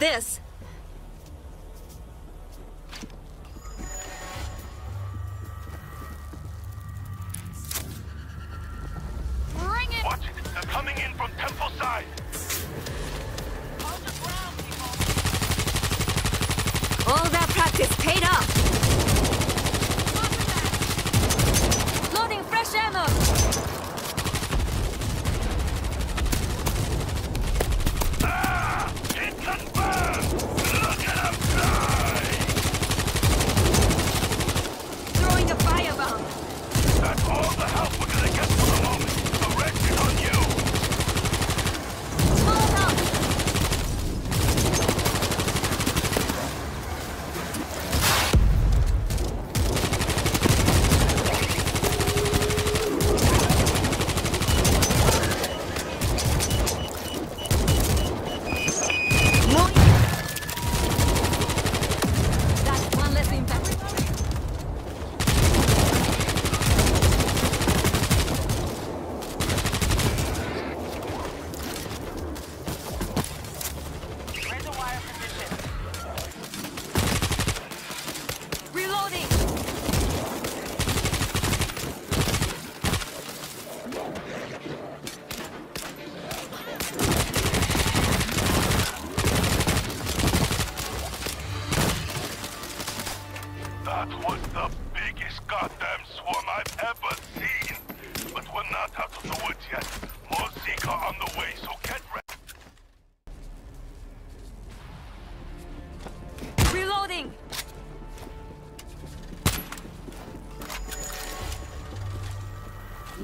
this. Bring it! Watch it! They're coming in from temple side! All that practice paid off!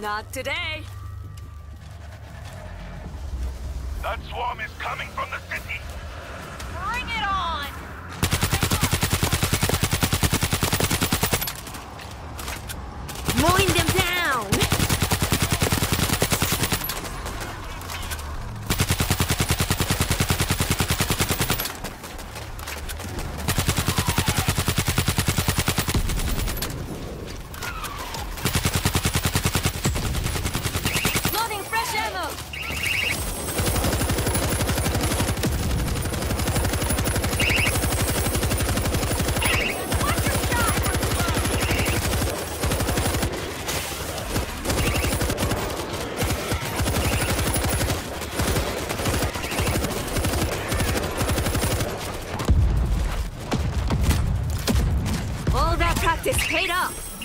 Not today. That swarm is coming from the city. Bring it on! Moving practice paid off.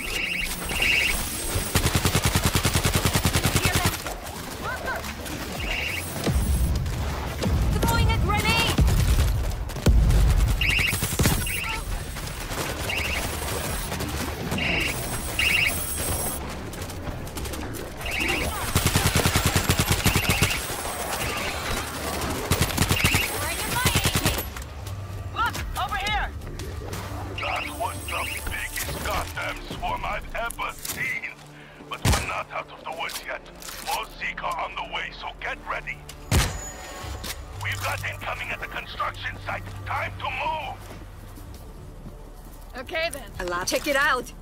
Okay then. Allah, check it out.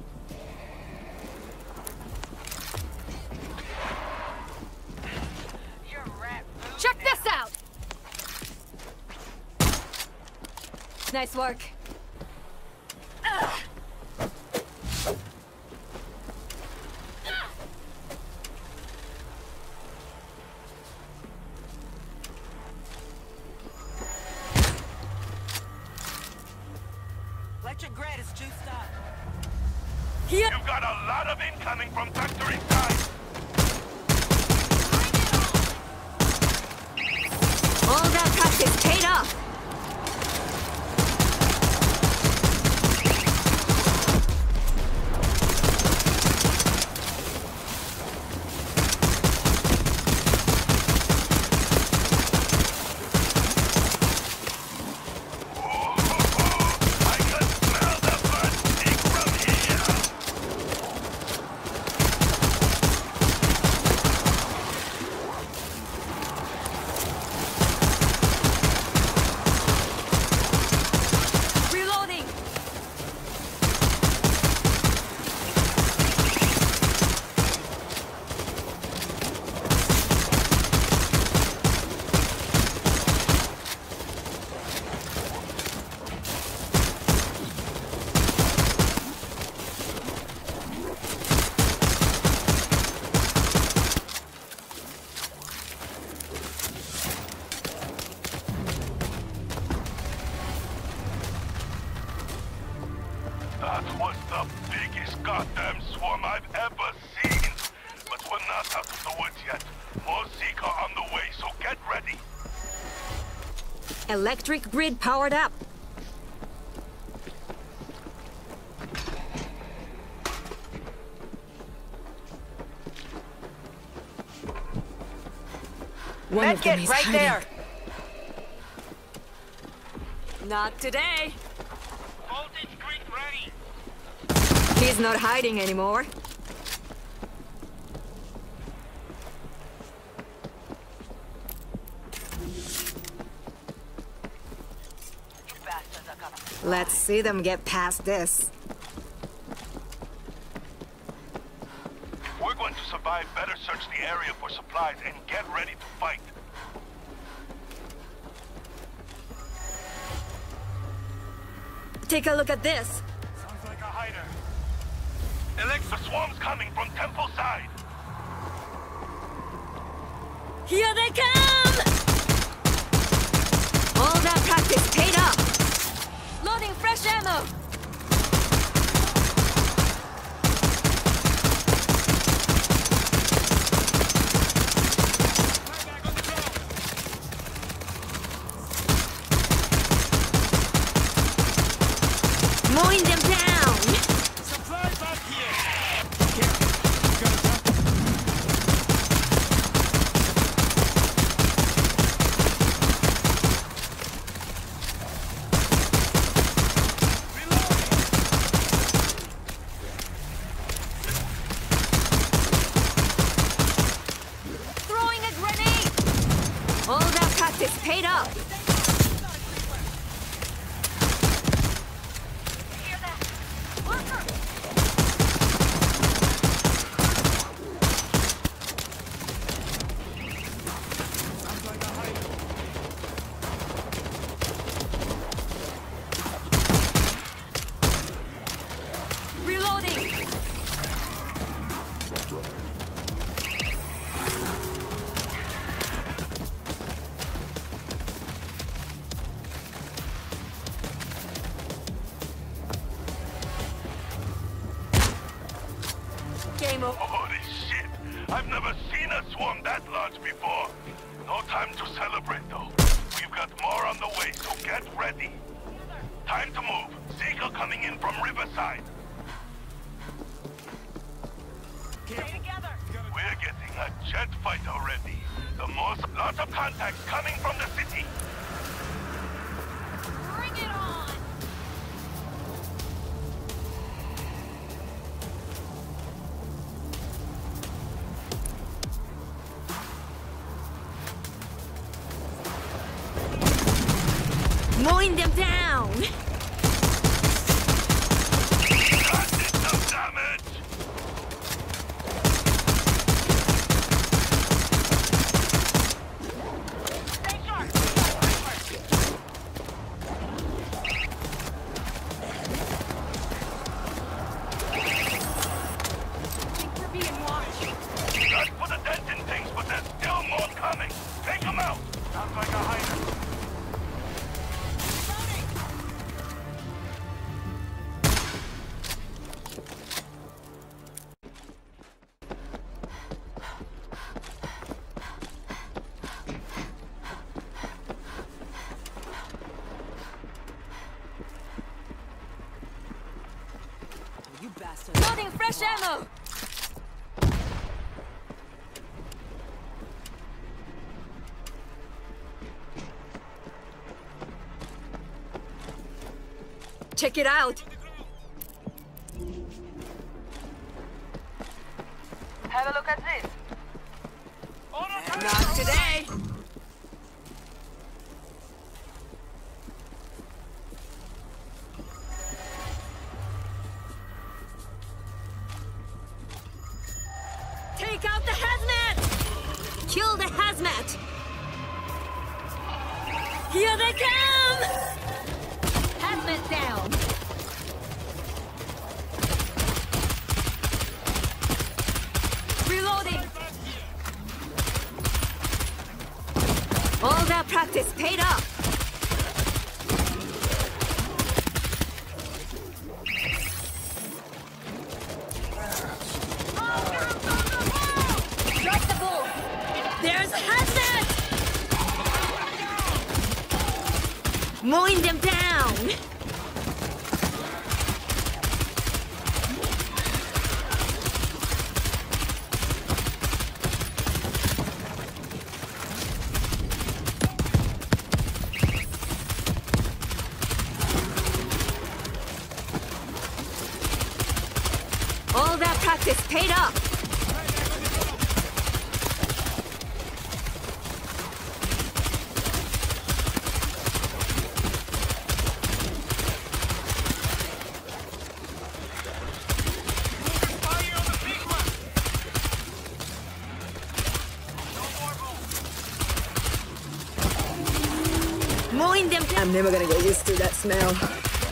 Check this out! Nice work. got a lot of incoming from Factory Time. Goddamn swarm I've ever seen. But we're not out of the woods yet. More Zeke are on the way, so get ready. Electric grid powered up. One of Medkit right hiding. there. Not today. Voltage grid ready. He's not hiding anymore. You bastards are gonna. Let's see them get past this. We're going to survive. Better search the area for supplies and get ready to fight. Take a look at this. Coming from Temple side. Here they come! All that practice paid off. Loading fresh ammo. Holy shit! I've never seen a swarm that large before. No time to celebrate though. We've got more on the way, so get ready. Time to move. Zeke coming in from Riverside. Stay together. We're getting a jet fighter ready. The most lots of contacts coming from the city. Mowing them down. Fresh ammo. Check it out. Have a look at this. Not today. Take out the hazmat! Kill the hazmat! Here they come! Hazmat down! Reloading! All that practice paid off! Mowing them down! All that practice paid off! Fire on the big one. No more move. Mowing them down! I'm never gonna get used to that smell.